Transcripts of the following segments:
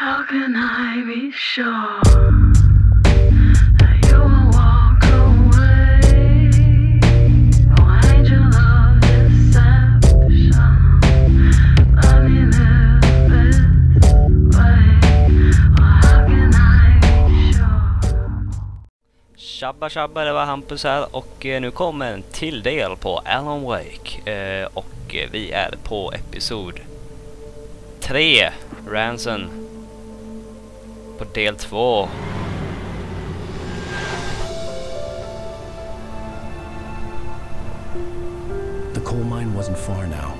How can I be sure that you won't walk away? Deception, this way. How can I be sure? Tjabba tjabba, det var Hampus här och eh, nu kommer en till del på Alan Wake eh, och eh, vi är på episod 3, Ranson. På del 2. The coal mine wasn't far now.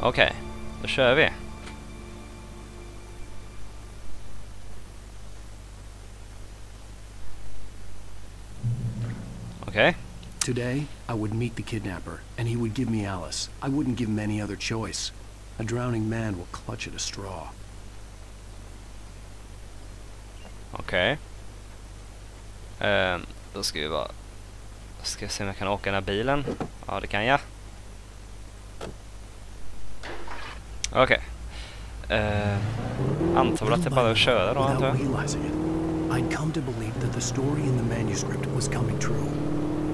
Okej, då kör vi. Today, I would meet the kidnapper, and he would give me Alice. I wouldn't give him any other choice. A drowning man will clutch at a straw. okej. Ehm, då ska vi bara... Ska jag se om jag kan åka den här bilen. Ja, det kan jag. Okej. Ehm, antar väl att det bara köra då, antar jag. realizing it, I'd come to believe that the story in the manuscript was coming true.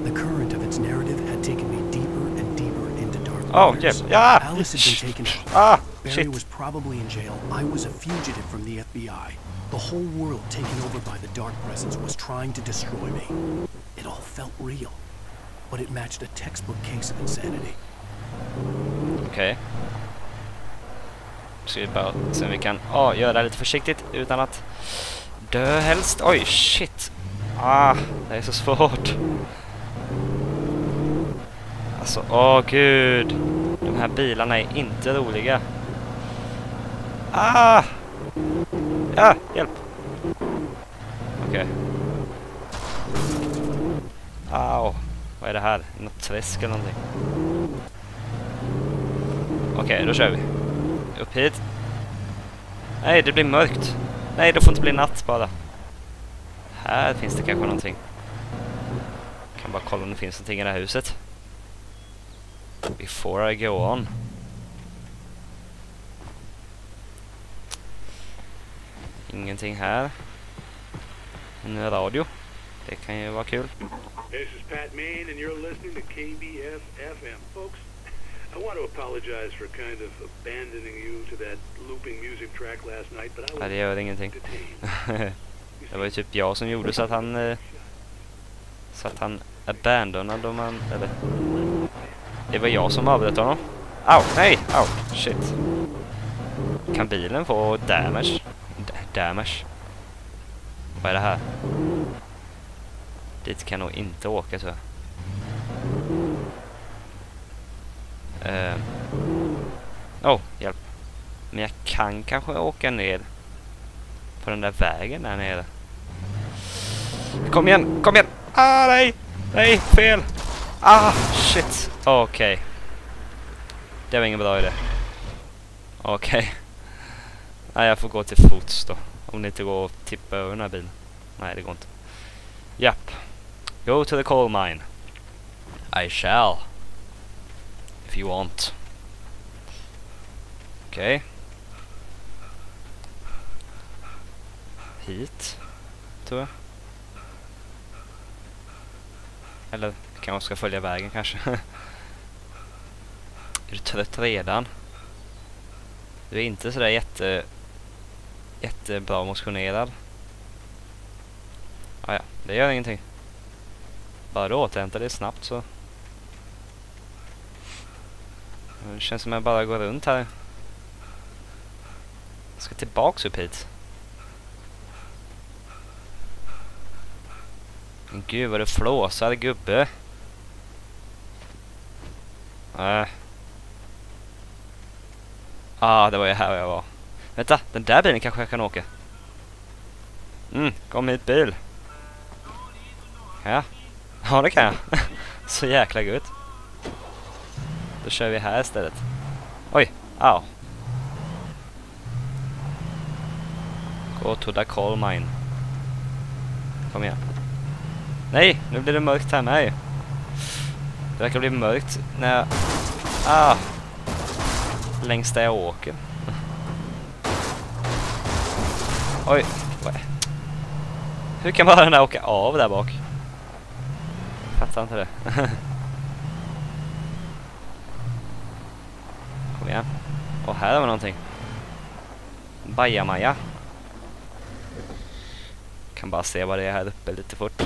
The current of its narrative had taken me deeper and deeper into dark Oh, yeah, yeah. Alice had been taken. Ah, Barry shit. was probably in jail. I was a fugitive from the FBI. The whole world taken over by the Dark Presence was trying to destroy me. It all felt real, but it matched a textbook case of insanity. Okej. Ska vi bara se om vi kan oh, göra lite försiktigt utan att dö helst. Oj, shit. Ah, det är så svårt. Alltså, åh gud. De här bilarna är inte roliga. Ah! Ja, hjälp. Okej. Au. Vad är det här? Något träsk eller någonting? Okej, då kör vi. Upp hit. Nej, det blir mörkt. Nej, det får inte bli natt bara. Här finns det kanske någonting. Kan bara kolla om det finns någonting i det här huset. Before I go on. Ingenting här. En radio. Det kan ju vara kul. This is Pat Main, and you're listening to KBF FM. Folks, I want to apologize for kind of abandoning you to that looping music track last night, but I Nej, was det gör ingenting. det var ju typ jag som gjorde så att han... Eh, så att han abandonade om han... Eller... Det var jag som avbröt honom. Au! Nej! Au! Shit. Kan bilen få damage? D damage? Vad är det här? Dit kan jag nog inte åka så. Uh. Oh, hjälp. Men jag kan kanske åka ner på den där vägen där nere. Kom igen, kom igen! Ah, nej! Nej, fel! Ah, shit! Okej. Det var ingen bra idé. Okej. Nej, jag får gå till fots då. Om det inte går att tippa över den här bilen. Nej, det går inte. Japp. Go to the coal mine. I shall. If you want. Okej. Hit. Tror jag. Eller kanske ska följa vägen kanske. är du trött redan? Du är inte sådär jätte... Jättebra motionerad. Ah, ja, det gör ingenting. Bara du återhämtar dig snabbt så... Det känns som att jag bara går runt här. Jag ska tillbaks upp hit. Men Gud vad du flåsar gubbe. Äh. Ah, det var ju här jag var. Vänta, den där bilen kanske jag kan åka. Mm, kom hit bil. Ja. Ja, det kan jag. Så jäkla gött. Då kör vi här istället. Oj, au. Gå to the coal mine. Kom igen. Nej, nu blir det mörkt här med ju. Det verkar bli mörkt när jag Ah! Längs där jag åker. Oj! Hur kan bara den där åka av där bak? Fattar inte det. Kom igen. Och här har vi någonting. Bajamaja. Kan bara se vad det är här uppe lite fort.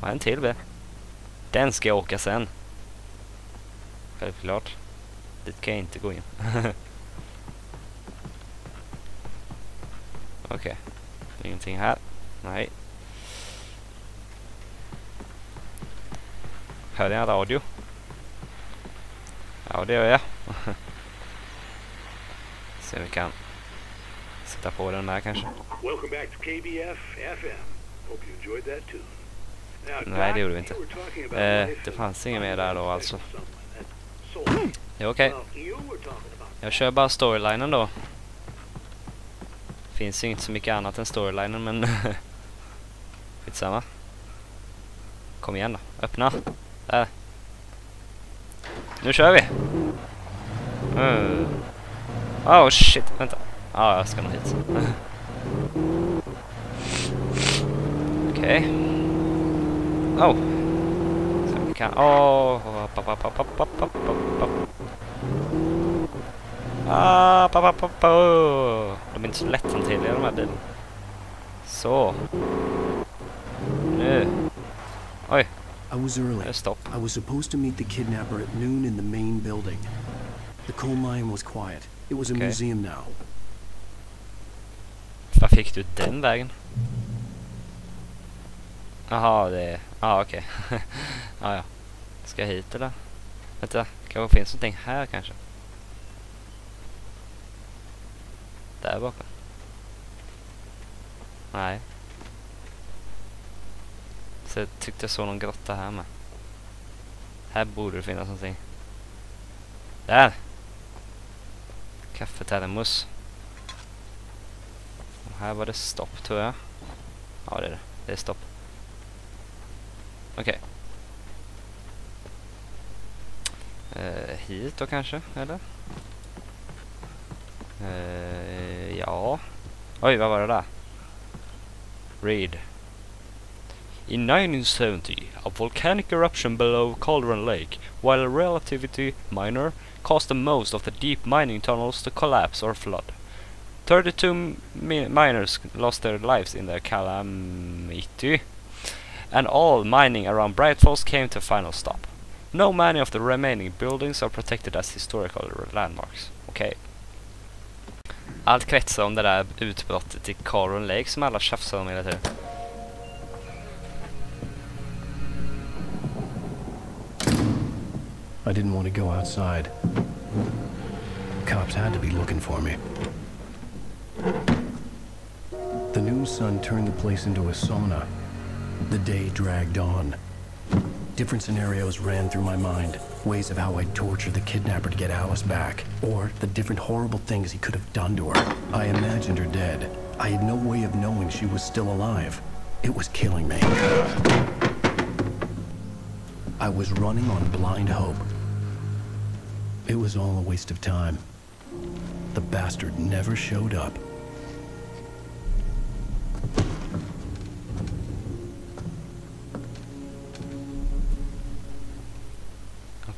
Och en till. Den ska jag åka sen. Självklart. Dit kan jag inte gå in. Okej. Ingenting här. Nej. Hör jag en radio? Ja, det gör jag. Se om vi kan sätta på den där kanske. Welcome back to KBF FM. Hope you enjoyed that tune. Nej, det gjorde vi inte. Eh, det fanns inget mer där då, alltså. Det är okej. About Jag kör bara storylinen då. Finns ju inte så mycket annat än storylinen men skitsamma. Kom igen då, öppna. Där. Nu kör vi! Mm. Oh shit, vänta. Ja, ah, jag ska nog hit. Okej. Oh! Så vi kan... Åh! Oh, Ah. De är inte så lätthanterliga de här bilarna. Så. Nu. Oj, I was early. I was supposed to meet the kidnapper at noon in the main building. The coal mine was quiet. It was a Okay. museum now. Var fick du den vägen? Jaha, det ah, okej. ah, ja. Ska jag hit eller? Vänta, kanske finns någonting här kanske? Där bakom. Nej. Så jag tyckte jag såg någon grotta här med. Här borde det finnas någonting. Där! Kaffetermos. Och här var det stopp tror jag. Ja det är det. Det är stopp. Okej. Eh, hit då kanske, eller? Eh, ja. Oj, vad var det där? Read. In 1970, a volcanic eruption below Cauldron Lake, while relatively minor, caused the most of the deep mining tunnels to collapse or flood. 32 mi- miners lost their lives in the calamity, and all mining around Bright Falls came to a final stop. No many of the remaining buildings are protected as historical landmarks. Okej. Allt kretsar om det där utbrottet i Caron Lake som alla tjafsar om hela tiden. I didn't want to go outside. Cops had to be looking for me. The noon sun turned the place into a sauna. The day dragged on. Different scenarios ran through my mind. Ways of how I'd torture the kidnapper to get Alice back. Or the different horrible things he could have done to her. I imagined her dead. I had no way of knowing she was still alive. It was killing me. I was running on blind hope. It was all a waste of time. The bastard never showed up.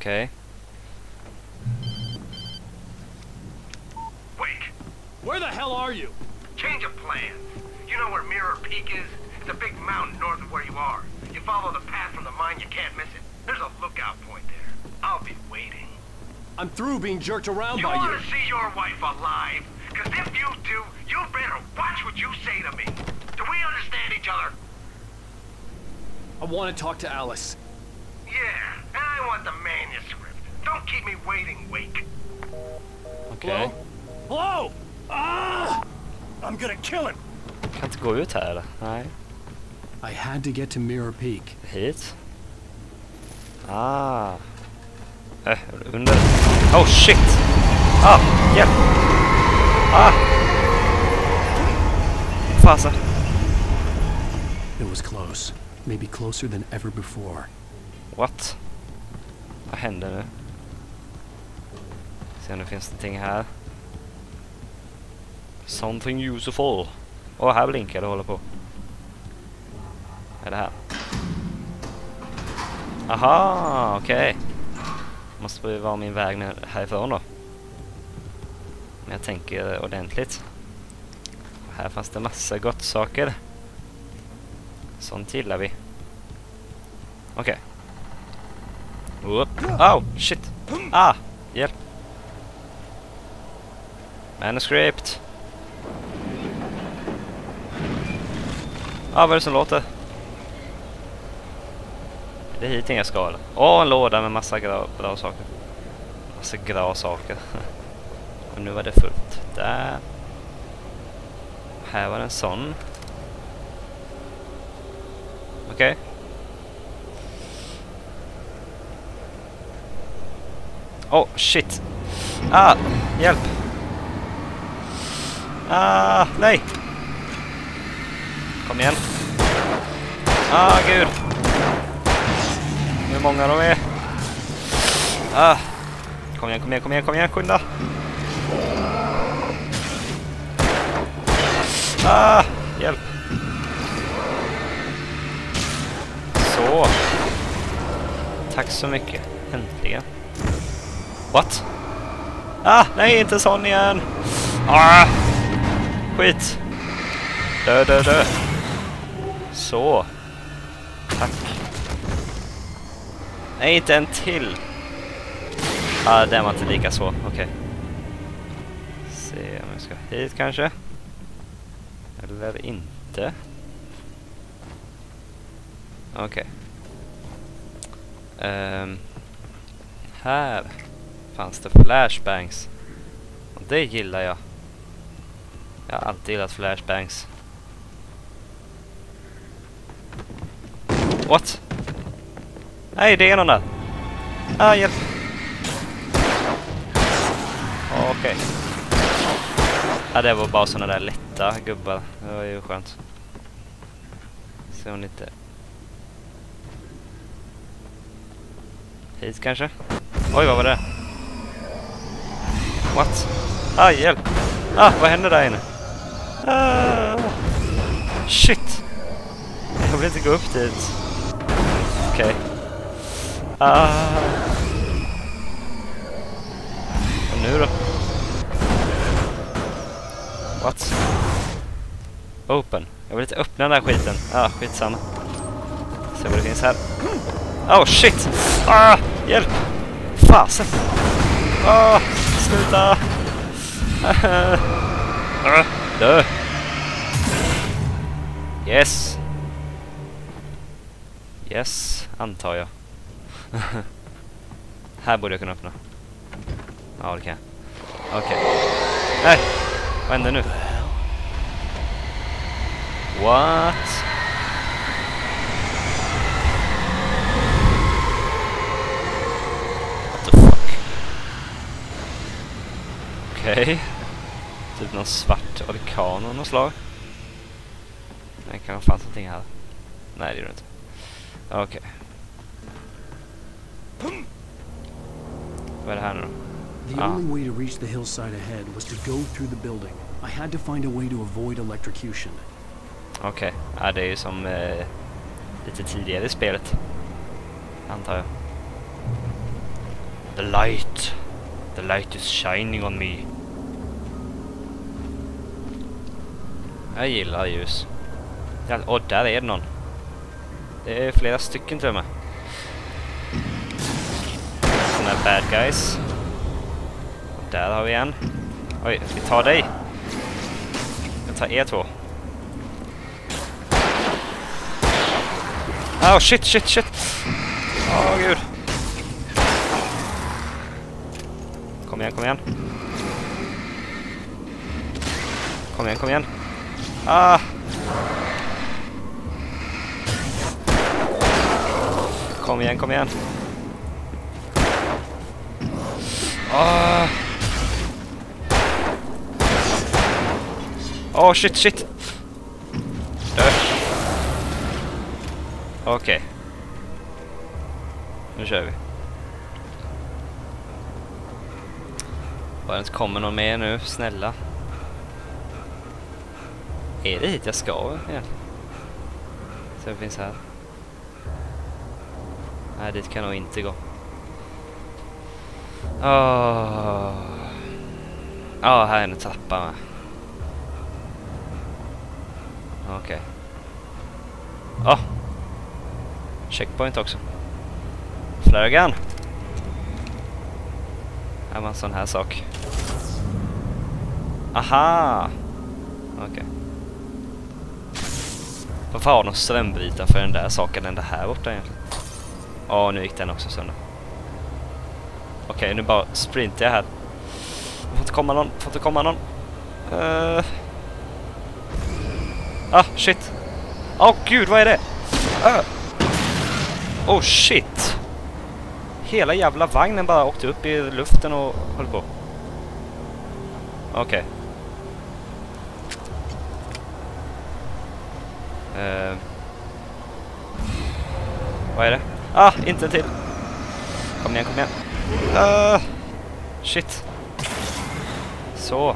Okej. Wake. Where the hell are you? Change of plans. You know where Mirror Peak is? It's a big mountain north of where you are. You follow the path from the mine, you can't miss it. There's a lookout point there. I'll be waiting. I'm through being jerked around You by want you. to see your wife alive? Because if you do, you better watch what you say to me. Do we understand each other? I want to talk to Alice. Yeah, want the manuscript. Don't keep me waiting, Wake. Okej. Hello? Hello? Ah! I'm gonna kill him. Kan inte gå ut här? Nej. I had to get to Mirror Peak. Hit. Ah. Äh, under. Oh shit! Ah, hjälp! Ah! Fasen. It was close. Maybe closer than ever before. What? Vad händer nu? Se om det finns någonting här. Something useful. Åh, här blinkar det och håller på. Är det här? Aha, okej. Måste vi vara min väg med härifrån då. Men jag tänker ordentligt. Och här fanns det massa gott saker. Sånt gillar vi. Okej. Okay. Oh, shit. Ah, hjälp. Manuscript. Ah, vad är det som låter? Är det hit jag ska eller? Åh, en låda med massa bra, bra saker. Massa bra saker. Och nu var det fullt. Där. Här var en sån. Okej. Okay. Oh, shit. Ah, hjälp. Ah, nej. Kom igen. Ah, gud. Hur många de är. Ah. Kom igen, kom igen, kom igen, kom igen, skynda. Ah, hjälp. Så. Tack så mycket. Äntligen. What? Ah, nej, inte sån igen. Ah, skit. Dö, dö, dö. Så. Tack. Nej, inte en till. Ah, den var inte lika så. Okej. Okay. Se om jag ska hit kanske. Eller inte. Okej. Okay. Um, här fanns det flashbangs. Och det gillar jag. Jag har alltid gillat flashbangs. What? Nej, det är någon där. Ah, hjälp. Okej. Okay. Ja, det var bara sådana där lätta gubbar. Det var ju skönt. Se om lite... Hit kanske? Oj, vad var det? What? Ah, hjälp! Ah, vad händer där inne? Ah, shit! Jag vill inte gå upp dit. Okej. Okay. Ah. Och nu då? What? Open. Jag vill inte öppna den där skiten. Ah, skitsamma. Se vad det finns här. Oh, shit! Ah, hjälp! Fasen! Ah, sluta! dö! Yes! Yes, antar jag. här borde jag kunna öppna. Ja, det kan jag. Okej. Okay. Nej! Vad händer nu? What Okej. Okay. Typ någon svart orkan av något slag. Det kanske fanns någonting här. Nej, det gör det inte. Okej. Okay. Vad är det här nu då? The ah. only way to reach the hillside ahead was to go through the building. I had to find a way to avoid electrocution. Okej, okay. ja, det är ju som eh, lite tidigare i spelet. Antar jag. The light. The light is shining on me. Jag gillar ljus. Och där är det någon. Det är flera stycken till och med. Såna här bad guys. Och där har vi en. Oj, vi tar dig. Jag tar er två. Oh shit, shit, shit. Åh oh, gud. Kom igen, kom igen. Kom igen, kom igen. Ah! Kom igen, kom igen. Ah! Åh, oh, shit, shit! Dö. Okej. Okay. Nu kör vi. Bara det inte kommer någon mer nu, snälla. Är det hit jag ska egentligen? Så det finns här. Nej, dit kan jag nog inte gå. Åh. Ja, här är en trappa med. Okej. Ja. Checkpoint också. Flögan. Här var en sån här sak. Aha! Okej. Varför har de strömbrytare för den där saken än det här borta egentligen? Ja, nu gick den också sönder. Okej, nu bara sprintar jag här. Får inte komma någon, får inte komma någon. Uh. Ah, shit. Åh oh, gud, vad är det? Uh. Oh shit. Hela jävla vagnen bara åkte upp i luften och höll på. Okej. Okay. Uh. Vad är det? Ah, inte till. Kom igen, kom igen. Uh, shit. Så.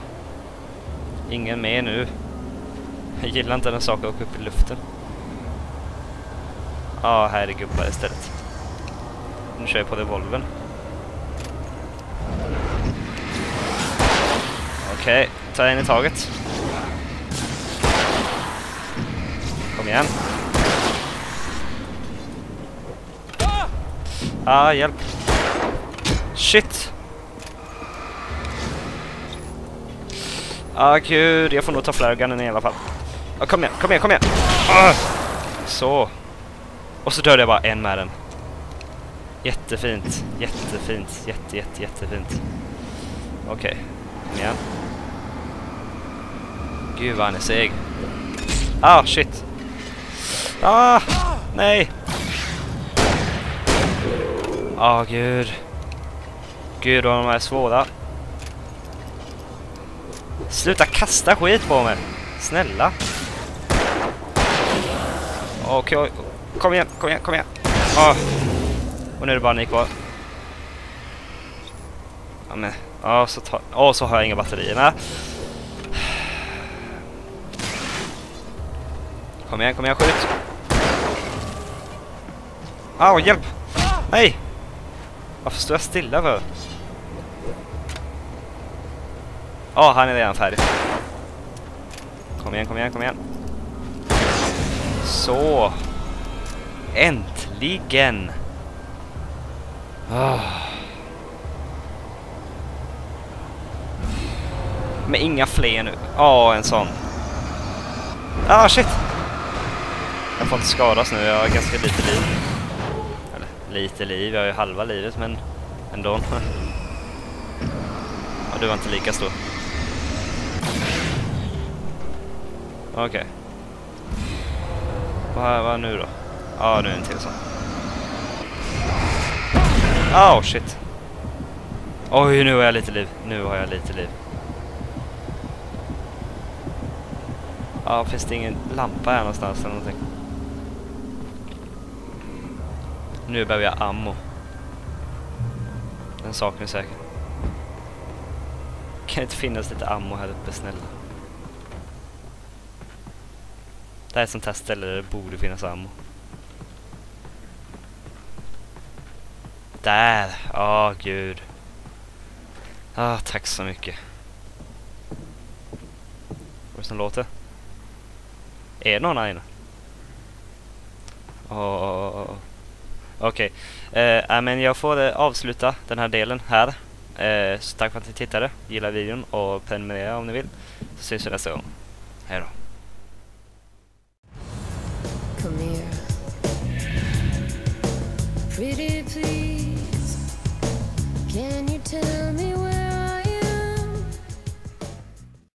Ingen mer nu. Jag gillar inte när saker åker upp i luften. Ja, ah, här är gubbar istället. Nu kör jag på devolven. Okej, okay, ta en i taget. Kom igen. Ah, hjälp. Shit. Ah, gud. Jag får nog ta flärgunnen i alla fall. Ah, kom igen, kom igen, kom igen. Ah! Så. Och så dödade jag bara en med den. Jättefint. Jättefint. Jätte, jätte, jättefint. Okej. Okay. Kom igen. Gud vad han är seg. Ah, shit. Ah, nej. Åh, oh, gud. Gud vad de är svåra. Sluta kasta skit på mig. Snälla. Okej, okay, kom igen, kom igen, kom igen. Oh. Och nu är det bara ni kvar. Ja men, ja så tar... Åh, så har jag inga batterier med. Kom igen, kom igen, skjut. Au, oh, hjälp! Nej! Varför står jag stilla för? Ja, oh, han är redan färdig. Kom igen, kom igen, kom igen. Så. Äntligen. Oh. Men inga fler nu. Ja, oh, en sån. Ah, shit. Jag får inte skadas nu, jag har ganska lite liv. Lite liv, jag har ju halva livet men ändå. ja, du var inte lika stor. Okej. Okay. Vad, vad nu då? Ja, nu är en till sån. Ah, oh shit. Oj, nu har jag lite liv. Nu har jag lite liv. Ja, finns det ingen lampa här någonstans eller någonting? Nu behöver jag ammo. Den saknar säkert. Kan det inte finnas lite ammo här uppe, snälla? Det här är ett sånt här ställe där det borde finnas ammo. Där! Åh, oh, gud. Ah, tack så mycket. Vad är det som låter? Är det någon här inne? Åh, oh, oh, Okej, okay. eh, men jag får uh, avsluta den här delen här. Uh, så tack för att ni tittade, gilla videon och prenumerera om ni vill. Så syns vi nästa gång. Hej då. Come here. Pretty please.